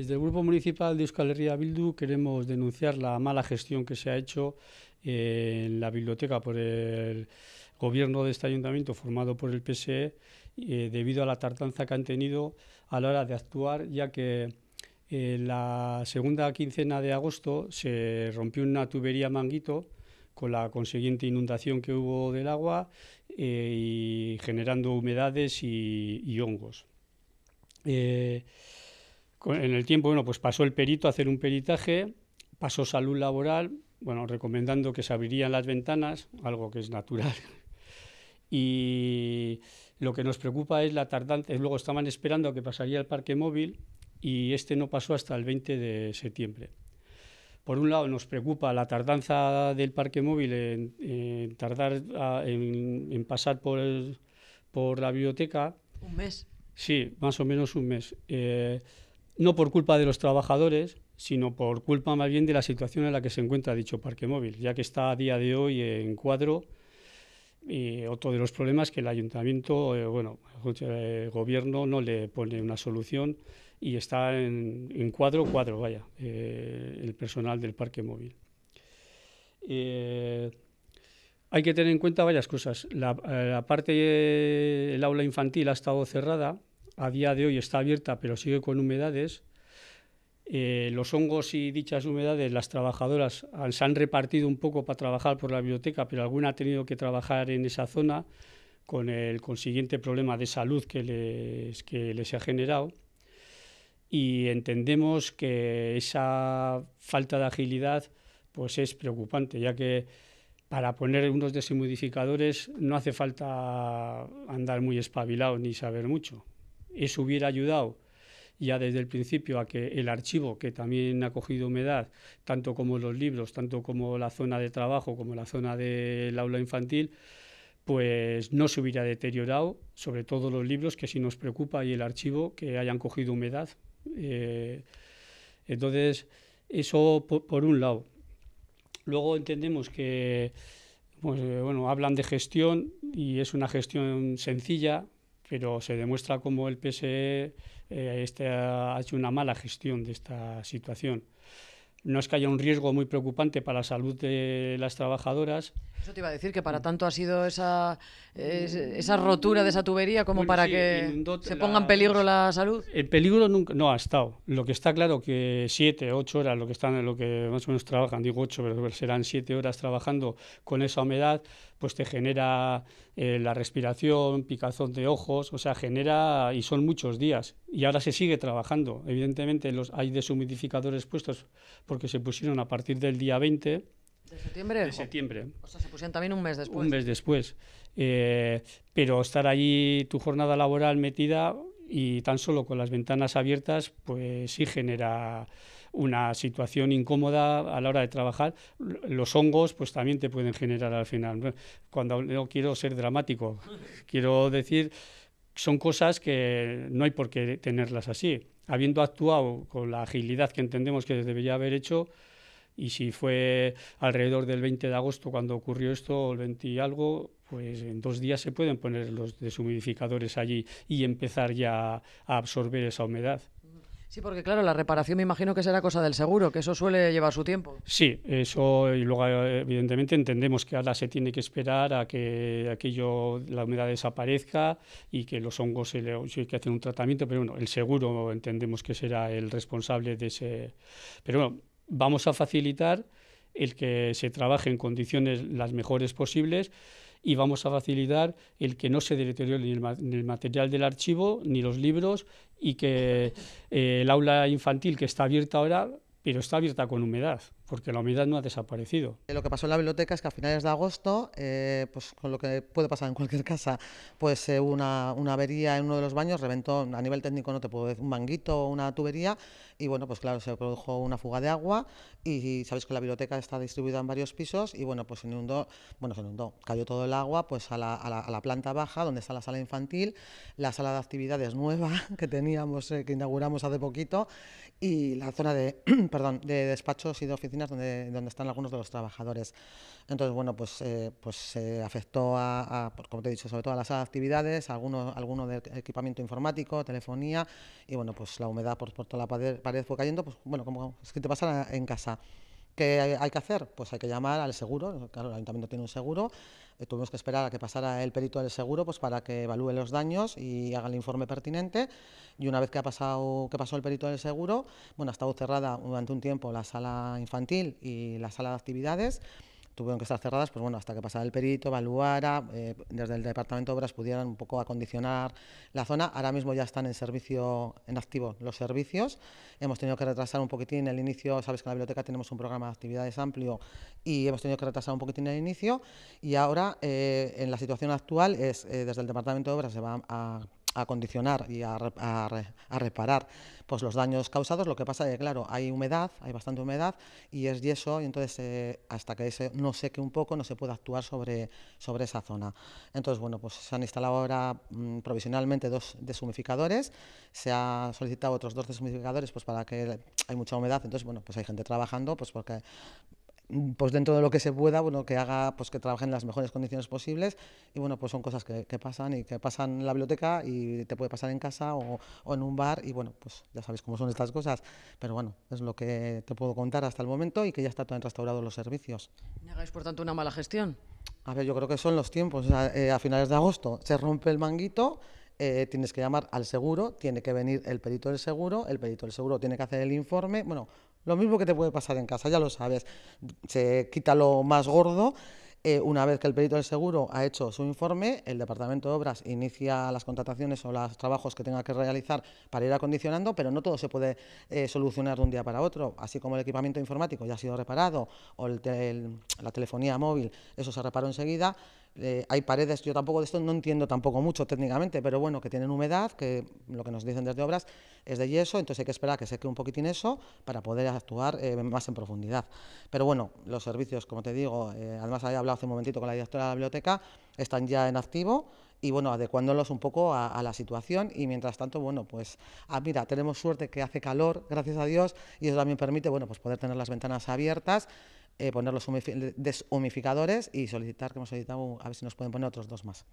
Desde el Grupo Municipal de Euskal Herria Bildu queremos denunciar la mala gestión que se ha hecho eh, en la biblioteca por el gobierno de este ayuntamiento formado por el PSE eh, debido a la tardanza que han tenido a la hora de actuar, ya que en la segunda quincena de agosto se rompió una tubería manguito con la consiguiente inundación que hubo del agua eh, y generando humedades y, hongos en el tiempo, bueno, pues pasó el perito a hacer un peritaje, pasó salud laboral, bueno, recomendando que se abrirían las ventanas, algo que es natural. Y lo que nos preocupa es la tardanza. Luego estaban esperando a que pasaría el parque móvil y este no pasó hasta el 20 de septiembre. Por un lado, nos preocupa la tardanza del parque móvil en, tardar en, pasar por, por la biblioteca. ¿Un mes? Sí, más o menos un mes. Eh, no por culpa de los trabajadores, sino por culpa más bien de la situación en la que se encuentra dicho parque móvil, ya que está a día de hoy en cuadro. Otro de los problemas que el ayuntamiento, eh, bueno, el gobierno no le pone una solución y está en, cuadro, cuadro, vaya, eh, el personal del parque móvil. Eh, hay que tener en cuenta varias cosas. La, la parte del aula infantil ha estado cerrada a día de hoy está abierta pero sigue con humedades. Eh, los hongos y dichas humedades, las trabajadoras se han repartido un poco para trabajar por la biblioteca, pero alguna ha tenido que trabajar en esa zona con el consiguiente problema de salud que les, que les ha generado. Y entendemos que esa falta de agilidad pues es preocupante, ya que para poner unos deshumidificadores no hace falta andar muy espabilado ni saber mucho. Eso hubiera ayudado ya desde el principio a que el archivo, que también ha cogido humedad, tanto como los libros, tanto como la zona de trabajo, como la zona del aula infantil, pues no se hubiera deteriorado, sobre todo los libros, que sí nos preocupa, y el archivo, que hayan cogido humedad. Eh, entonces, eso por, un lado. Luego entendemos que, pues, eh, bueno, hablan de gestión y es una gestión sencilla, pero se demuestra cómo el PSE eh, este ha hecho una mala gestión de esta situación. No es que haya un riesgo muy preocupante para la salud de las trabajadoras. Eso te iba a decir, que para tanto ha sido esa, esa rotura de esa tubería como para que se ponga en peligro la salud. En peligro nunca, no ha estado. Lo que está claro que siete, ocho horas, lo que están, lo que más o menos trabajan, digo ocho, pero serán siete horas trabajando con esa humedad, pues te genera eh, la respiración, picazón de ojos, o sea, genera y son muchos días. Y ahora se sigue trabajando. Evidentemente los, hay deshumidificadores puestos porque se pusieron a partir del día 20. ¿De septiembre? De septiembre. O sea, se pusieron también un mes después. Un mes después. Eh, pero estar allí tu jornada laboral metida y tan solo con las ventanas abiertas, pues sí genera una situación incómoda a la hora de trabajar. Los hongos, pues también te pueden generar al final. Cuando no quiero ser dramático, quiero decir, son cosas que no hay por qué tenerlas así. Habiendo actuado con la agilidad que entendemos que debería haber hecho, y si fue alrededor del 20 de agosto cuando ocurrió esto, el 20 y algo, pues en dos días se pueden poner los deshumidificadores allí y empezar ya a absorber esa humedad. Sí, porque claro, la reparación me imagino que será cosa del seguro, que eso suele llevar su tiempo. Sí, eso y luego evidentemente entendemos que ahora se tiene que esperar a que aquello, la humedad desaparezca y que los hongos se le, hay que hacer un tratamiento, pero bueno, el seguro entendemos que será el responsable de ese. Pero bueno, vamos a facilitar el que se trabaje en condiciones las mejores posibles y vamos a facilitar el que no se deteriore ni el, material del archivo ni los libros y que eh, el aula infantil que está abierta ahora pero está abierta con humedad, porque la humedad no ha desaparecido. Eh, lo que pasó en la biblioteca es que a finales de agosto, eh, pues con lo que puede pasar en cualquier casa, pues eh, una, una, avería en uno de los baños, reventó, a nivel técnico no te puedo decir, un manguito o una tubería, y bueno, pues claro, se produjo una fuga de agua, y, sabéis que la biblioteca está distribuida en varios pisos, y bueno, pues inundó, bueno, se inundó, cayó todo el agua pues a la, a la, a la planta baja, donde está la sala infantil, la sala de actividades nueva que teníamos, que inauguramos hace poquito, y la zona de, perdón, de despachos y de oficinas donde, donde están algunos de los trabajadores. Entonces, bueno, pues, eh, pues se afectó a, como te he dicho, sobre todo a las actividades, algunos alguno de equipamiento informático, telefonía, y bueno, pues la humedad por, por toda la pared, pared, fue cayendo, pues bueno, como es que te pasa en casa. ¿Qué hay que hacer? Pues hay que llamar al seguro, claro, el ayuntamiento tiene un seguro, eh, tuvimos que esperar a que pasara el perito del seguro pues para que evalúe los daños y haga el informe pertinente y una vez que ha pasado que pasó el perito del seguro, bueno, ha estado cerrada durante un tiempo la sala infantil y la sala de actividades tuvieron que estar cerradas, pues bueno, hasta que pasara el perito, evaluara, eh, desde el Departamento de Obras pudieran un poco acondicionar la zona. Ahora mismo ya están en servicio, en activo los servicios. Hemos tenido que retrasar un poquitín el inicio, sabes que en la biblioteca tenemos un programa de actividades amplio y hemos tenido que retrasar un poquitín el inicio. Y ahora, eh, en la situación actual, es eh, desde el Departamento de Obras se va a a condicionar y a, reparar pues los daños causados. Lo que pasa es que, claro, hay humedad, hay bastante humedad y es yeso y entonces eh, hasta que ese no seque un poco no se puede actuar sobre, sobre esa zona. Entonces, bueno, pues se han instalado ahora mm, provisionalmente dos deshumificadores, se ha solicitado otros dos deshumificadores pues para que hay mucha humedad, entonces, bueno, pues hay gente trabajando pues porque pues dentro de lo que se pueda, bueno, que haga, pues que trabaje en las mejores condiciones posibles y bueno, pues son cosas que, pasan y que pasan en la biblioteca y te puede pasar en casa o, en un bar y bueno, pues ya sabéis cómo son estas cosas, pero bueno, es lo que te puedo contar hasta el momento y que ya está todo restaurado los servicios. ¿Negáis por tanto una mala gestión? A ver, yo creo que son los tiempos, eh, a finales de agosto se rompe el manguito, eh, tienes que llamar al seguro, tiene que venir el perito del seguro, el perito del seguro tiene que hacer el informe, bueno, lo mismo que te puede pasar en casa, ya lo sabes, se quita lo más gordo. Eh, una vez que el perito del seguro ha hecho su informe, el Departamento de Obras inicia las contrataciones o los trabajos que tenga que realizar para ir acondicionando, pero no todo se puede eh, solucionar de un día para otro. Así como el equipamiento informático ya ha sido reparado o la telefonía móvil, eso se reparó enseguida. Eh, hay paredes, yo tampoco de esto no entiendo tampoco mucho técnicamente, pero bueno, que tienen humedad, que lo que nos dicen desde obras es de yeso, entonces hay que esperar a que seque un poquitín eso para poder actuar eh, más en profundidad. Pero bueno, los servicios, como te digo, eh, además había hablado hace un momentito con la directora de la biblioteca, están ya en activo y bueno, adecuándolos un poco a, la situación y mientras tanto, bueno, pues, ah, mira, tenemos suerte que hace calor, gracias a Dios, y eso también permite, bueno, pues poder tener las ventanas abiertas eh, poner los deshumificadores y solicitar, que hemos solicitado, a ver si nos pueden poner otros dos más.